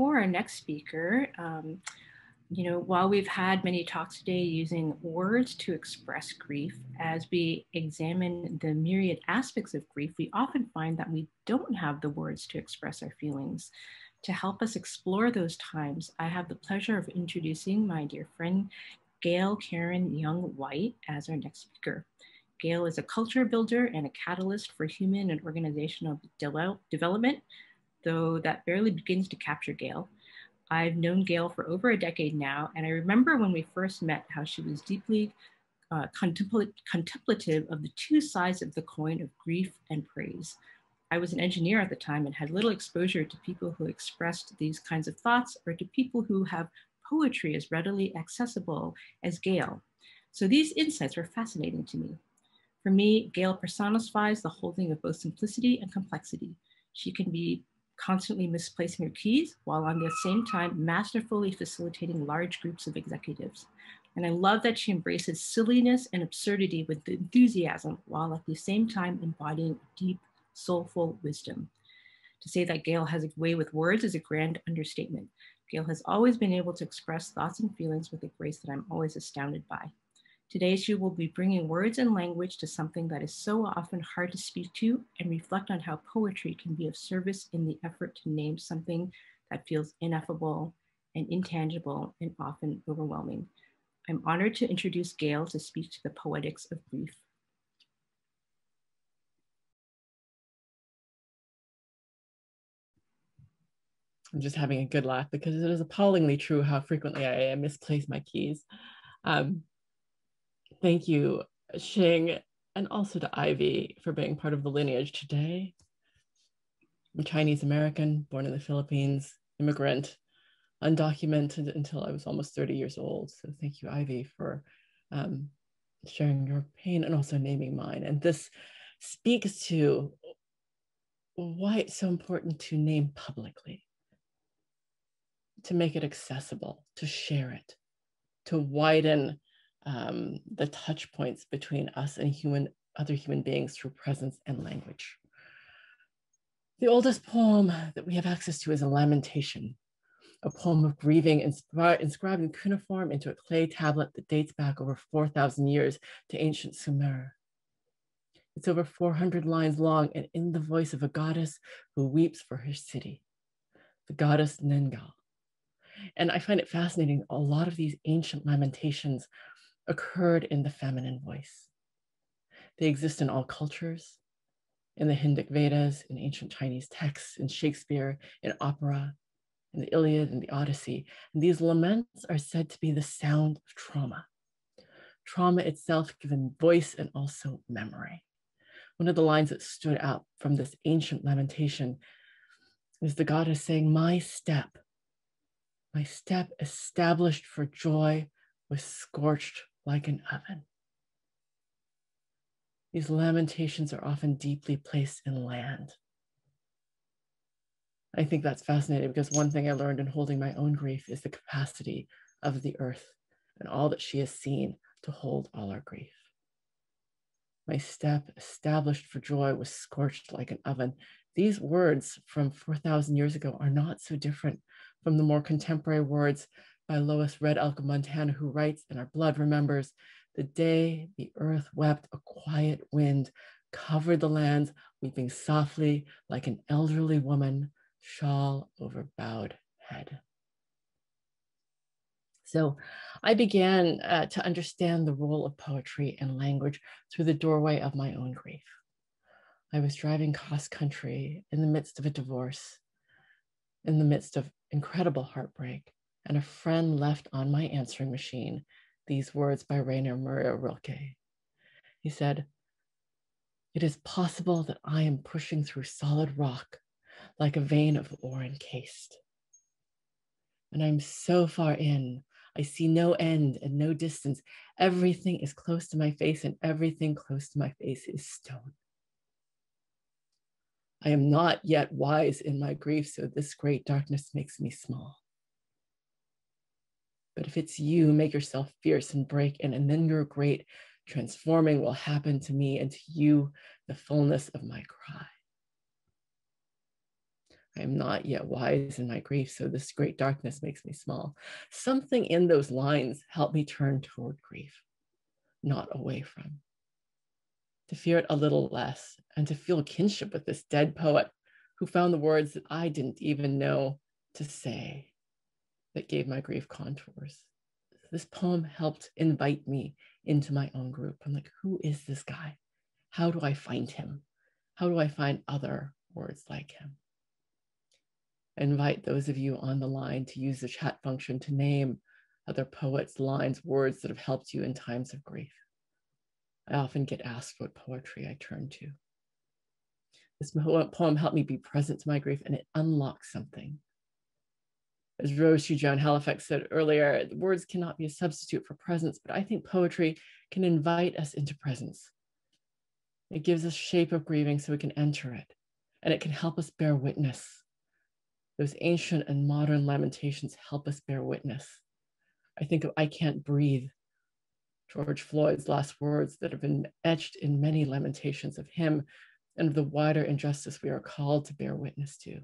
for our next speaker, um, you know, while we've had many talks today using words to express grief, as we examine the myriad aspects of grief, we often find that we don't have the words to express our feelings. To help us explore those times, I have the pleasure of introducing my dear friend, Gayle Karen Young Whyte, as our next speaker. Gayle is a culture builder and a catalyst for human and organizational de development, though that barely begins to capture Gayle. I've known Gayle for over a decade now, and I remember when we first met how she was deeply uh, contemplative of the two sides of the coin of grief and praise. I was an engineer at the time and had little exposure to people who expressed these kinds of thoughts or to people who have poetry as readily accessible as Gayle. So these insights were fascinating to me. For me, Gayle personifies the holding of both simplicity and complexity. She can be constantly misplacing her keys while on the same time masterfully facilitating large groups of executives. And I love that she embraces silliness and absurdity with enthusiasm while at the same time embodying deep, soulful wisdom. To say that Gayle has a way with words is a grand understatement. Gayle has always been able to express thoughts and feelings with a grace that I'm always astounded by. Today, she will be bringing words and language to something that is so often hard to speak to and reflect on how poetry can be of service in the effort to name something that feels ineffable and intangible and often overwhelming. I'm honored to introduce Gayle to speak to the poetics of grief. I'm just having a good laugh because it is appallingly true how frequently I misplace my keys. Um, Thank you, Shing, and also to Ivy for being part of the lineage today. I'm Chinese American, born in the Philippines, immigrant, undocumented until I was almost 30 years old. So thank you, Ivy, for um, sharing your pain and also naming mine. And this speaks to why it's so important to name publicly, to make it accessible, to share it, to widen um, the touch points between us and human other human beings through presence and language. The oldest poem that we have access to is a lamentation, a poem of grieving inscri inscribed in cuneiform into a clay tablet that dates back over 4,000 years to ancient Sumer. It's over 400 lines long and in the voice of a goddess who weeps for her city, the goddess Ningal. And I find it fascinating, a lot of these ancient lamentations occurred in the feminine voice. They exist in all cultures, in the Hindic Vedas, in ancient Chinese texts, in Shakespeare, in opera, in the Iliad and the Odyssey. And these laments are said to be the sound of trauma. Trauma itself given voice and also memory. One of the lines that stood out from this ancient lamentation is the goddess saying, My step, my step established for joy was scorched like an oven. These lamentations are often deeply placed in land. I think that's fascinating because one thing I learned in holding my own grief is the capacity of the earth and all that she has seen to hold all our grief. My step, established for joy, was scorched like an oven. These words from 4,000 years ago are not so different from the more contemporary words by Lois Red Elk of Montana, who writes, and our blood remembers, the day the earth wept, a quiet wind covered the lands, weeping softly like an elderly woman, shawl over bowed head. So I began uh, to understand the role of poetry and language through the doorway of my own grief. I was driving cross country in the midst of a divorce, in the midst of incredible heartbreak, and a friend left on my answering machine these words by Rainer Maria Rilke. He said, It is possible that I am pushing through solid rock like a vein of ore encased. And I'm so far in, I see no end and no distance. Everything is close to my face, and everything close to my face is stone. I am not yet wise in my grief, so this great darkness makes me small. But if it's you, make yourself fierce and break in, and then your great transforming will happen to me and to you, the fullness of my cry. I am not yet wise in my grief, so this great darkness makes me small. Something in those lines helped me turn toward grief, not away from. To fear it a little less and to feel kinship with this dead poet who found the words that I didn't even know to say that gave my grief contours. This poem helped invite me into my own group. I'm like, who is this guy? How do I find him? How do I find other words like him? I invite those of you on the line to use the chat function to name other poets, lines, words that have helped you in times of grief. I often get asked what poetry I turn to. This poem helped me be present to my grief and it unlocked something. As Roshi Joan Halifax said earlier, words cannot be a substitute for presence, but I think poetry can invite us into presence. It gives us shape of grieving so we can enter it, and it can help us bear witness. Those ancient and modern lamentations help us bear witness. I think of I Can't Breathe, George Floyd's last words that have been etched in many lamentations of him and of the wider injustice we are called to bear witness to.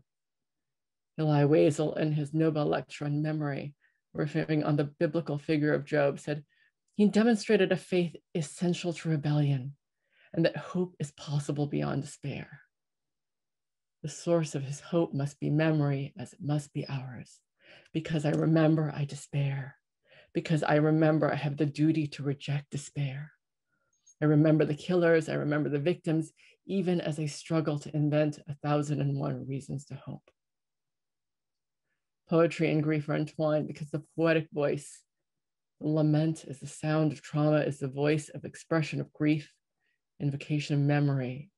Elie Wiesel, in his Nobel lecture on memory, referring on the biblical figure of Job, said, he demonstrated a faith essential to rebellion and that hope is possible beyond despair. The source of his hope must be memory as it must be ours. Because I remember, I despair. Because I remember, I have the duty to reject despair. I remember the killers, I remember the victims, even as I struggle to invent a thousand and one reasons to hope. Poetry and grief are entwined because the poetic voice, lament is the sound of trauma, is the voice of expression of grief, invocation of memory,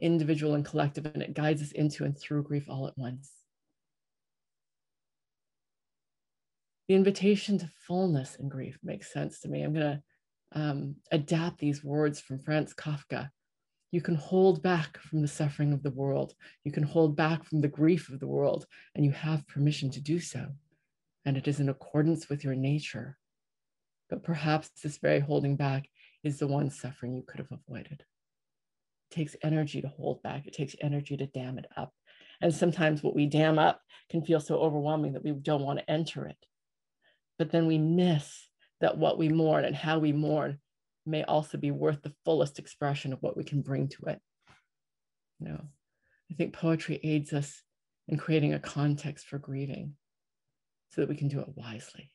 individual and collective, and it guides us into and through grief all at once. The invitation to fullness in grief makes sense to me. I'm going to um, adapt these words from Franz Kafka you can hold back from the suffering of the world. You can hold back from the grief of the world, and you have permission to do so. And it is in accordance with your nature. But perhaps this very holding back is the one suffering you could have avoided. It takes energy to hold back, it takes energy to dam it up. And sometimes what we dam up can feel so overwhelming that we don't want to enter it. But then we miss that what we mourn and how we mourn may also be worth the fullest expression of what we can bring to it. You know, I think poetry aids us in creating a context for grieving so that we can do it wisely.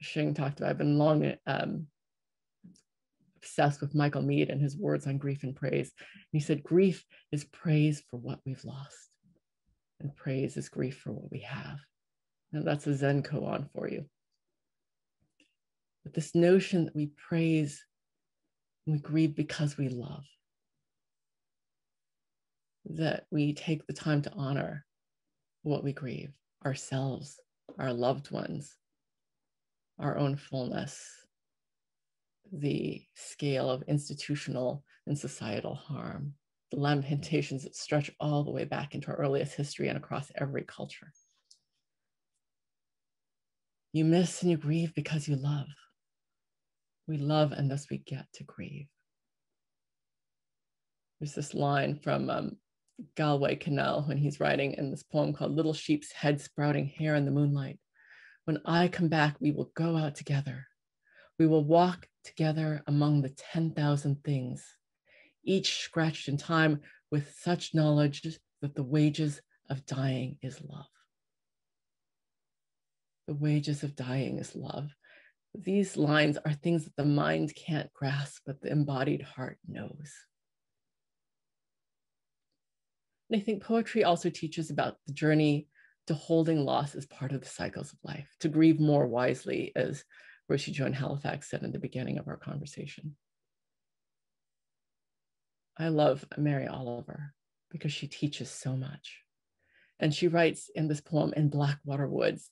Shing talked about, I've been long um, obsessed with Michael Meade and his words on grief and praise. And he said, grief is praise for what we've lost, and praise is grief for what we have. And that's a Zen koan for you. But this notion that we praise we grieve because we love. That we take the time to honor what we grieve ourselves, our loved ones, our own fullness, the scale of institutional and societal harm, the lamentations that stretch all the way back into our earliest history and across every culture. You miss and you grieve because you love. We love and thus we get to grieve. There's this line from um, Galway Kinnell when he's writing in this poem called Little Sheep's Head Sprouting Hair in the Moonlight. When I come back, we will go out together. We will walk together among the 10,000 things, each scratched in time with such knowledge that the wages of dying is love. The wages of dying is love. These lines are things that the mind can't grasp, but the embodied heart knows. And I think poetry also teaches about the journey to holding loss as part of the cycles of life, to grieve more wisely, as Roshi Joan Halifax said in the beginning of our conversation. I love Mary Oliver because she teaches so much. And she writes in this poem, In Blackwater Woods,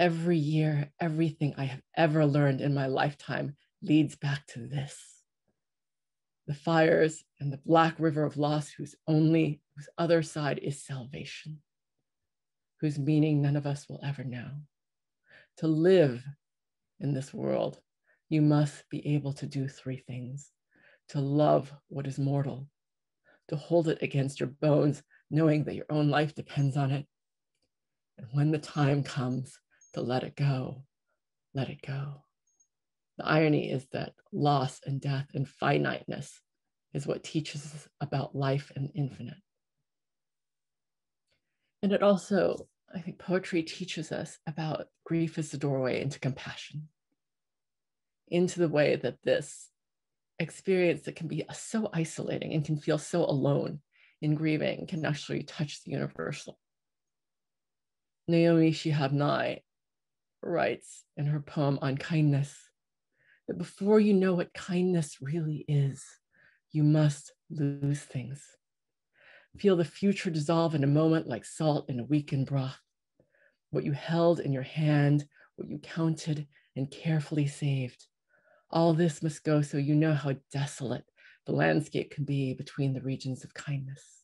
every year, everything I have ever learned in my lifetime leads back to this. The fires and the black river of loss, whose only, whose other side is salvation, whose meaning none of us will ever know. To live in this world, you must be able to do three things to love what is mortal, to hold it against your bones, knowing that your own life depends on it. And when the time comes to let it go, let it go. The irony is that loss and death and finiteness is what teaches us about life and infinite. And it also, I think poetry teaches us about grief as the doorway into compassion, into the way that this experience that can be so isolating and can feel so alone in grieving can actually touch the universal. Naomi Shihab Nye writes in her poem on kindness that before you know what kindness really is, you must lose things. Feel the future dissolve in a moment like salt in a weakened broth. What you held in your hand, what you counted and carefully saved, all this must go so you know how desolate the landscape can be between the regions of kindness.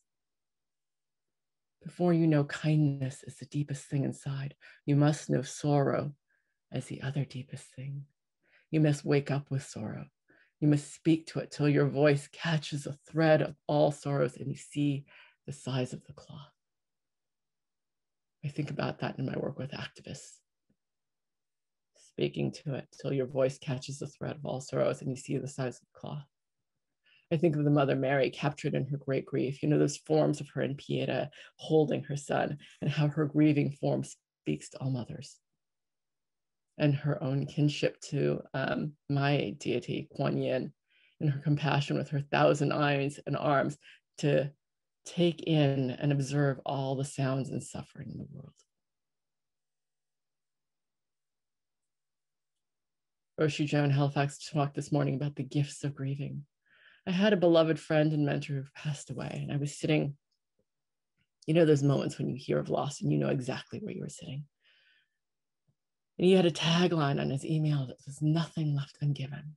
Before you know kindness is the deepest thing inside, you must know sorrow as the other deepest thing. You must wake up with sorrow. You must speak to it till your voice catches a thread of all sorrows and you see the size of the cloth. I think about that in my work with activists speaking to it till your voice catches the thread of all sorrows and you see the size of the cloth. I think of the Mother Mary captured in her great grief, you know, those forms of her in Pieta holding her son, and how her grieving form speaks to all mothers. And her own kinship to um, my deity, Kuan Yin, and her compassion with her thousand eyes and arms to take in and observe all the sounds and suffering in the world. Roshi Joan Halifax talked this morning about the gifts of grieving. I had a beloved friend and mentor who passed away, and I was sitting, you know, those moments when you hear of loss and you know exactly where you were sitting. And he had a tagline on his email that says, Nothing left ungiven.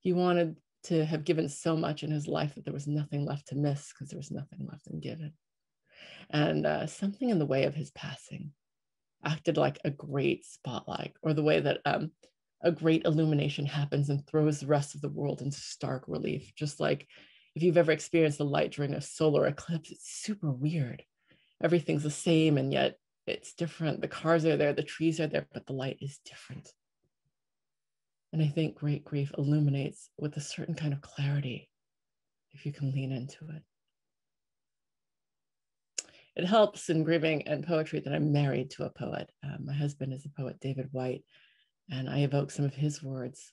He wanted to have given so much in his life that there was nothing left to miss because there was nothing left ungiven. And uh, something in the way of his passing acted like a great spotlight, or the way that um, a great illumination happens and throws the rest of the world into stark relief. Just like if you've ever experienced the light during a solar eclipse, it's super weird. Everything's the same, and yet it's different. The cars are there, the trees are there, but the light is different. And I think great grief illuminates with a certain kind of clarity if you can lean into it it helps in grieving and poetry that I'm married to a poet. Um, my husband is a poet, David Whyte, and I evoke some of his words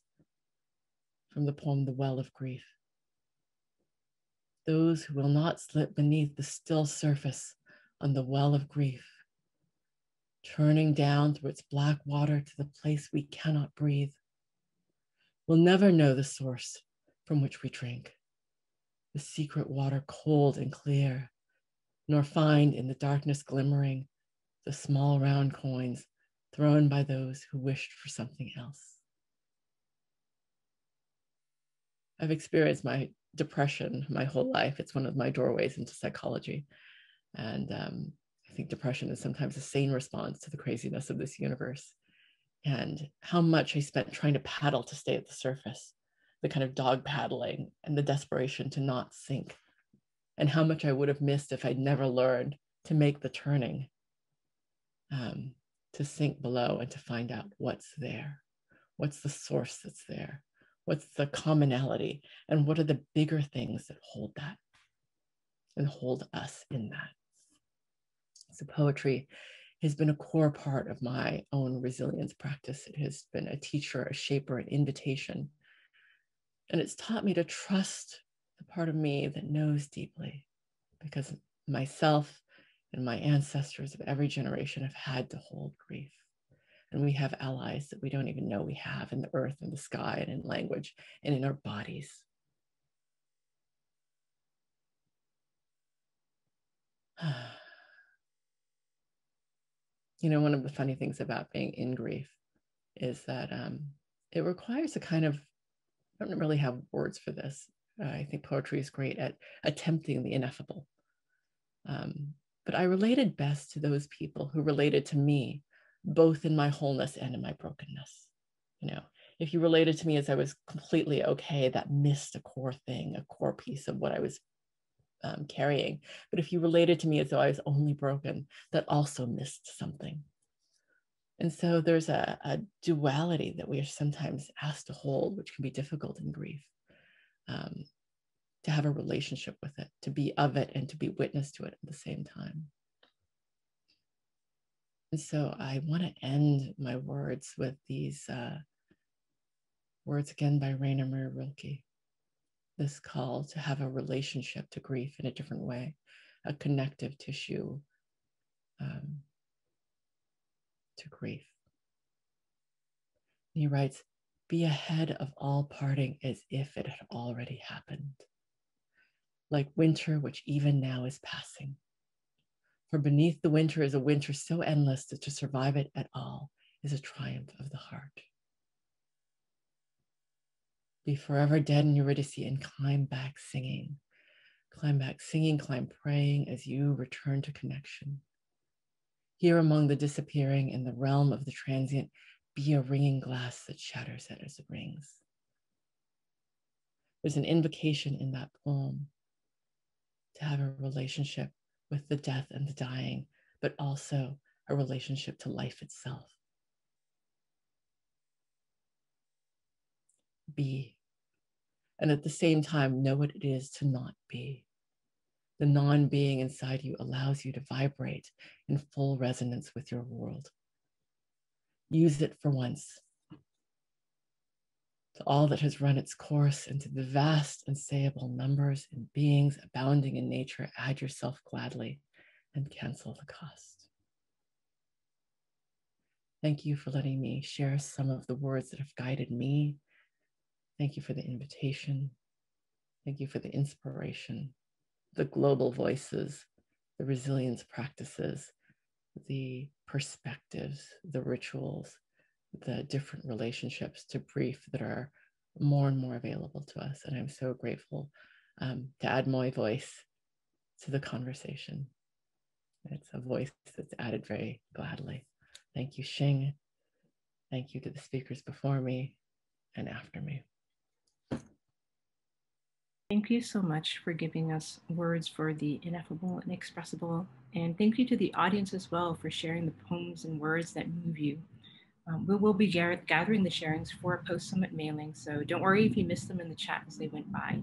from the poem The Well of Grief. Those who will not slip beneath the still surface on the well of grief, turning down through its black water to the place we cannot breathe, will never know the source from which we drink, the secret water cold and clear nor find in the darkness glimmering the small round coins thrown by those who wished for something else. I've experienced my depression my whole life. It's one of my doorways into psychology. And um, I think depression is sometimes a sane response to the craziness of this universe. And how much I spent trying to paddle to stay at the surface, the kind of dog paddling and the desperation to not sink and how much I would have missed if I'd never learned to make the turning, um, to sink below and to find out what's there. What's the source that's there? What's the commonality? And what are the bigger things that hold that and hold us in that? So, poetry has been a core part of my own resilience practice. It has been a teacher, a shaper, an invitation. And it's taught me to trust the part of me that knows deeply because myself and my ancestors of every generation have had to hold grief. And we have allies that we don't even know we have in the earth and the sky and in language and in our bodies. you know, one of the funny things about being in grief is that um, it requires a kind of, I don't really have words for this. Uh, I think poetry is great at attempting the ineffable. Um, but I related best to those people who related to me, both in my wholeness and in my brokenness. You know, If you related to me as I was completely okay, that missed a core thing, a core piece of what I was um, carrying. But if you related to me as though I was only broken, that also missed something. And so there's a, a duality that we are sometimes asked to hold, which can be difficult in grief. Um, to have a relationship with it, to be of it, and to be witness to it at the same time. And so I want to end my words with these uh, words again by Rainer Maria Rilke this call to have a relationship to grief in a different way, a connective tissue um, to grief. he writes, Be ahead of all parting as if it had already happened, like winter, which even now is passing. For beneath the winter is a winter so endless that to survive it at all is a triumph of the heart be forever dead in Eurydice and climb back singing. Climb back singing, climb praying as you return to connection. Here among the disappearing in the realm of the transient, be a ringing glass that shatters as it rings. There's an invocation in that poem to have a relationship with the death and the dying, but also a relationship to life itself. be, and at the same time, know what it is to not be. The non being inside you allows you to vibrate in full resonance with your world. Use it for once. To all that has run its course, and to the vast, unsayable numbers and beings abounding in nature, add yourself gladly and cancel the cost. Thank you for letting me share some of the words that have guided me Thank you for the invitation. Thank you for the inspiration, the global voices, the resilience practices, the perspectives, the rituals, the different relationships to brief that are more and more available to us. And I'm so grateful um, to add my voice to the conversation. It's a voice that's added very gladly. Thank you, Shing. Thank you to the speakers before me and after me. Thank you so much for giving us words for the ineffable and inexpressible. And thank you to the audience as well for sharing the poems and words that move you. Um, we will be gathering the sharings for a post summit mailing, so don't worry if you missed them in the chat as they went by.